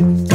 Música